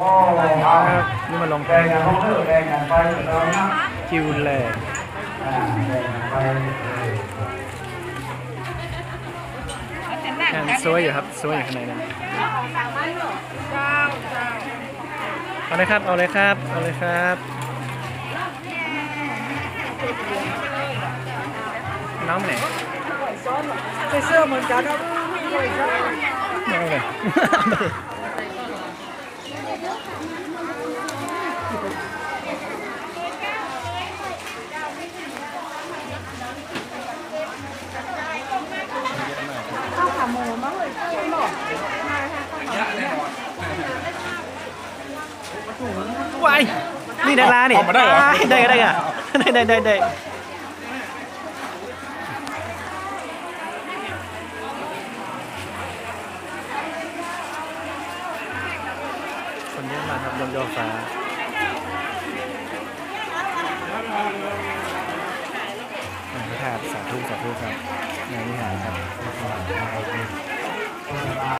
ครับนี่มาลงแดงกันเขาเลิกแดงกันไปเรานะคิวแรกอ่าแดงกันสวยอยู่ครับสวยอยู่ข้างในนั้นเอาเลยครับ เอาเลยครับ เอาเลยครับน้องไหนใส่เสื้อเหมือนกันครับไมีหน่วยครับ น้องไหน ข้าวขาหมูมั้งเลยใช่หรอ วายนี่ดารานี่เอามาได้เหรอ ได้ก็ได้อะได้ได้ได้ได้คนเยอะมากครับยอมยอฟ้า อ่าพระธาตุสาธุสาธุครับงานวิหารครับ